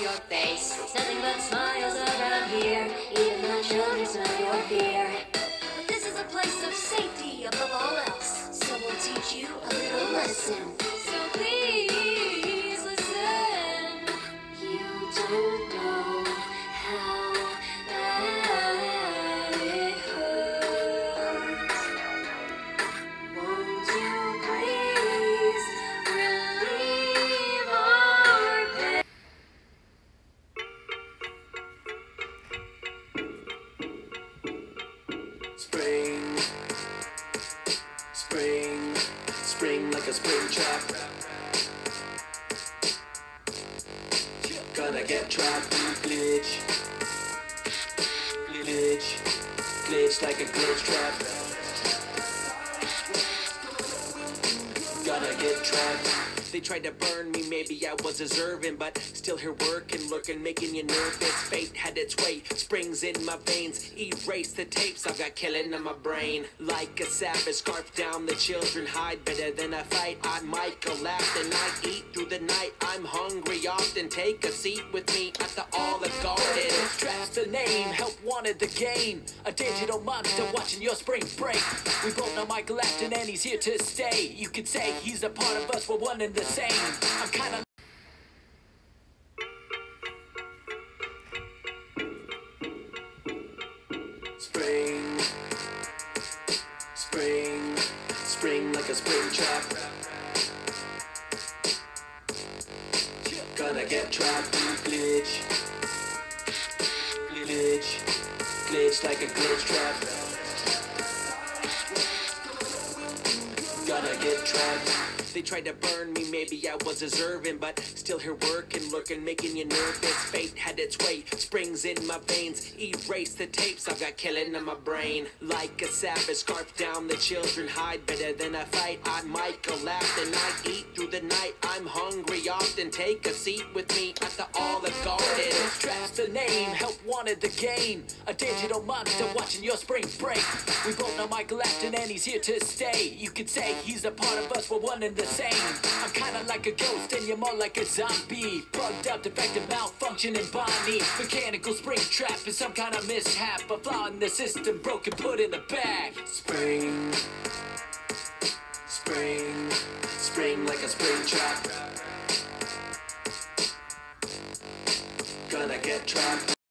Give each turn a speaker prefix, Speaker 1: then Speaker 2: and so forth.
Speaker 1: your face. It's nothing but smiles around here. Even the children smell your fear. But this is a place of safety above all else. So we'll teach you a little lesson.
Speaker 2: Spring, spring, spring like a Springtrap. Gonna get trapped, glitch, glitch, glitch like a Glitchtrap. Gonna get. They tried to burn me, maybe I was deserving, but still here working, lurking, making you nervous. Fate had its way, springs in my veins, erase the tapes I've got killing in my brain. Like a savage, scarf down the children, hide better than I fight. I might collapse and I eat through the night. I'm hungry, often take a seat with me at
Speaker 3: wanted the game. A digital monster watching your spring break. We both know Michael Afton and he's here to stay. You could say he's a part of us, we're one and the same. I'm kinda
Speaker 2: Spring, spring, spring like a Springtrap. Gonna get trapped, glitch, glitch, like a Glitchtrap. Gonna get trapped. They tried to burn me, maybe I was deserving, but still here working, lurking, making you nervous. Fate had its way, springs in my veins, erase the tapes I've got killing in my brain. Like a savage, scarf down the children, hide better than I fight. I might collapse and I eat through the night. I'm hungry, often take a seat with me at the Olive Garden.
Speaker 3: Traps the name, help wanted the game. A digital monster watching your spring break. We both know Michael Afton and he's here to stay. You could say he's a part of us, we're one and the same. I'm kinda like a ghost and you're more like a zombie. Bugged out, defective, malfunctioning Bonnie. Mechanical Springtrap is some kind of mishap. A flaw in the system, broken, put in the bag.
Speaker 2: Spring, spring, spring like a Springtrap. Gonna get trapped.